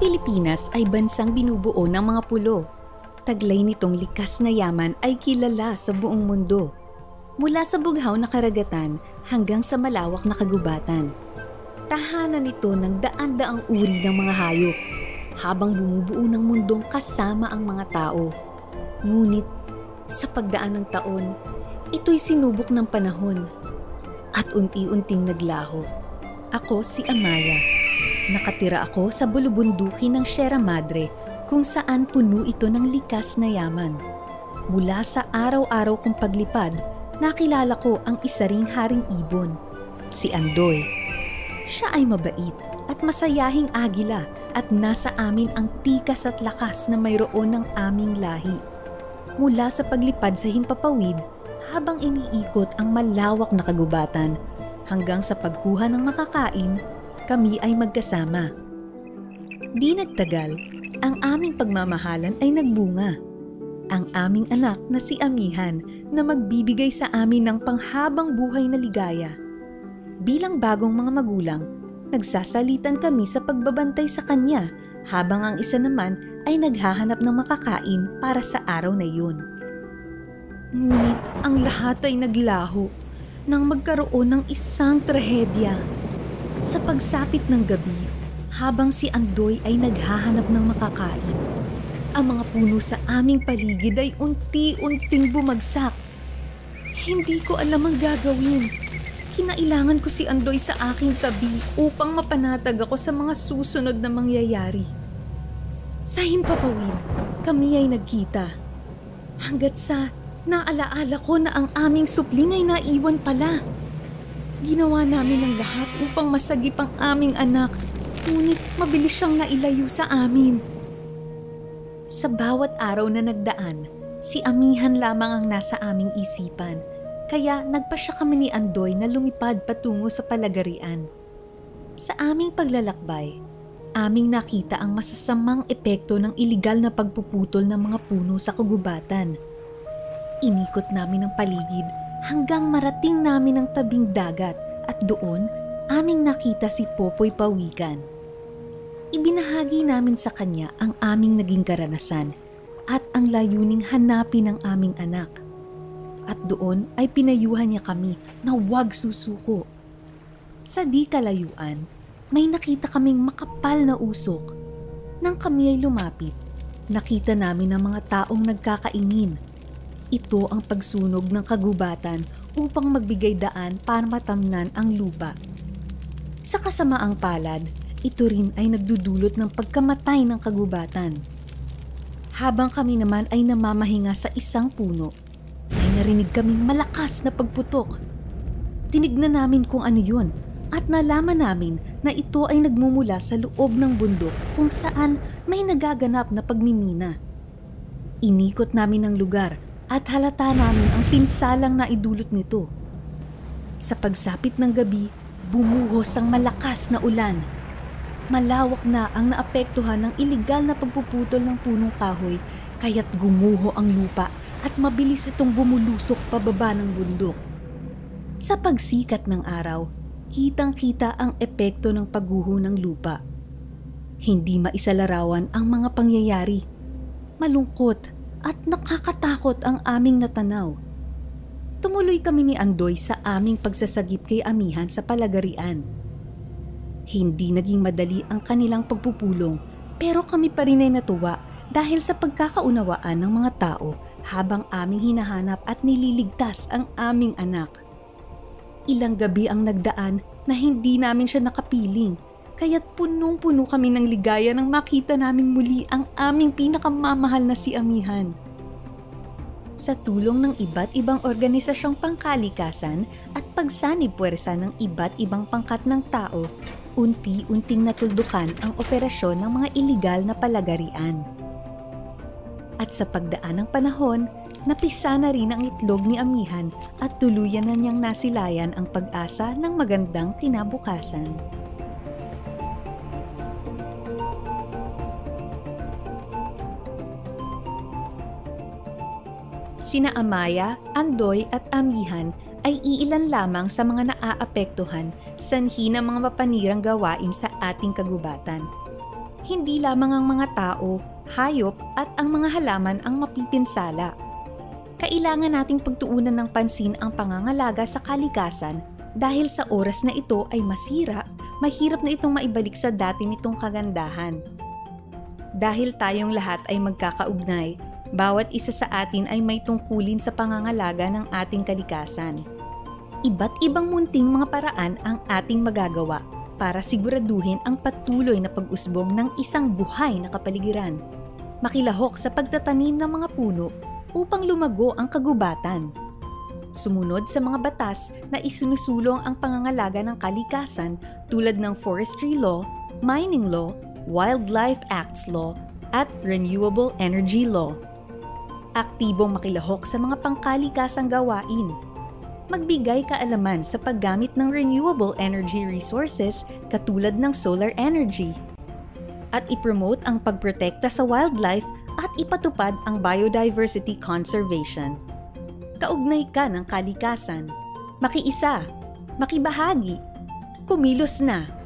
Pilipinas ay bansang binubuo ng mga pulo. Taglay nitong likas na yaman ay kilala sa buong mundo. Mula sa bughaw na karagatan hanggang sa malawak na kagubatan. Tahanan nito ng daan-daang uri ng mga hayop habang bumubuo ng mundong kasama ang mga tao. Ngunit sa pagdaan ng taon, ito'y sinubok ng panahon at unti-unting naglaho. Ako si Amaya. Nakatira ako sa bulubunduki ng Sierra Madre kung saan puno ito ng likas na yaman. Mula sa araw-araw kong paglipad, nakilala ko ang isa ring haring ibon, si Andoy. Siya ay mabait at masayahing agila at nasa amin ang tikas at lakas na mayroon ng aming lahi. Mula sa paglipad sa himpapawid habang iniikot ang malawak na kagubatan hanggang sa pagkuha ng makakain, kami ay magkasama. Di nagtagal, ang aming pagmamahalan ay nagbunga. Ang aming anak na si Amihan na magbibigay sa amin ng panghabang buhay na ligaya. Bilang bagong mga magulang, nagsasalitan kami sa pagbabantay sa kanya habang ang isa naman ay naghahanap ng makakain para sa araw na yun. Ngunit ang lahat ay naglaho nang magkaroon ng isang trahedya. Sa pagsapit ng gabi, habang si Andoy ay naghahanap ng makakain, ang mga puno sa aming paligid ay unti-unting bumagsak. Hindi ko alam ang gagawin. Kinailangan ko si Andoy sa aking tabi upang mapanatag ako sa mga susunod na mangyayari. Sa himpapawid, kami ay nagkita. Hanggat sa naalaala ko na ang aming supling ay naiwan pala. Ginawa namin ang lahat upang masagip ang aming anak, ngunit mabilis siyang nailayo sa amin. Sa bawat araw na nagdaan, si Amihan lamang ang nasa aming isipan, kaya nagpasya kami ni Andoy na lumipad patungo sa palagarian. Sa aming paglalakbay, aming nakita ang masasamang epekto ng iligal na pagpuputol ng mga puno sa kagubatan. Inikot namin ang paligid hanggang marating namin ang tabing dagat at doon aming nakita si Popoy Pawikan. Ibinahagi namin sa kanya ang aming naging karanasan at ang layuning hanapin ang aming anak. At doon ay pinayuhan niya kami na huwag susuko. Sa di kalayuan, may nakita kaming makapal na usok. Nang kami ay lumapit, nakita namin ang mga taong nagkakaingin. Ito ang pagsunog ng kagubatan upang magbigay daan para matamnan ang lupa. Sa kasamaang palad, ito rin ay nagdudulot ng pagkamatay ng kagubatan. Habang kami naman ay namamahinga sa isang puno, ay narinig kaming malakas na pagputok. Tinignan namin kung ano yun at nalaman namin na ito ay nagmumula sa loob ng bundok kung saan may nagaganap na pagmimina. Inikot namin ang lugar at halata namin ang pinsalang na idulot nito. Sa pagsapit ng gabi, bumuhos ang malakas na ulan. Malawak na ang naapektuhan ng iligal na pagpuputol ng punong kahoy kaya't gumuho ang lupa at mabilis itong bumulusok pababa ng bundok. Sa pagsikat ng araw, kitang-kita ang epekto ng pagguho ng lupa. Hindi maisalarawan ang mga pangyayari. Malungkot at nakakatakot ang aming natanaw. Tumuloy kami ni Andoy sa aming pagsasagip kay Amihan sa palagarian. Hindi naging madali ang kanilang pagpupulong pero kami pa rin ay natuwa dahil sa pagkakaunawaan ng mga tao habang aming hinahanap at nililigtas ang aming anak. Ilang gabi ang nagdaan na hindi namin siya nakapiling kaya't punong-puno kami ng ligaya nang makita naming muli ang aming pinakamamahal na si Amihan. Sa tulong ng iba't ibang organisasyong pangkalikasan at pagsanib puwersa ng iba't ibang pangkat ng tao, unti-unting natuldukan ang operasyon ng mga iligal na palagarian. At sa pagdaan ng panahon, napisa na rin ang itlog ni Amihan at tuluyan na niyang nasilayan ang pag-asa ng magandang kinabukasan. Sina Amaya, Andoy at Amihan ay iilan lamang sa mga naaapektuhan sanhi ng mga mapanirang gawain sa ating kagubatan. hindi lamang ang mga tao, hayop at ang mga halaman ang mapipinsala. Kailangan nating pagtuunan ng pansin ang pangangalaga sa kalikasan dahil sa oras na ito ay masira, mahirap na itong maibalik sa dati nitong kagandahan. Dahil tayong lahat ay magkakaugnay, bawat isa sa atin ay may tungkulin sa pangangalaga ng ating kalikasan. Iba't ibang munting mga paraan ang ating magagawa para siguraduhin ang patuloy na pag-usbong ng isang buhay na kapaligiran. Makilahok sa pagtatanim ng mga puno upang lumago ang kagubatan. Sumunod sa mga batas na isinusulong ang pangangalaga ng kalikasan tulad ng Forestry Law, Mining Law, Wildlife Acts Law, at Renewable Energy Law. Aktibong makilahok sa mga pangkalikasang gawain. Magbigay kaalaman sa paggamit ng renewable energy resources katulad ng solar energy. At ipromote ang pagprotekta sa wildlife at ipatupad ang biodiversity conservation. Kaugnay ka ng kalikasan. Makiisa. Makibahagi. Kumilos na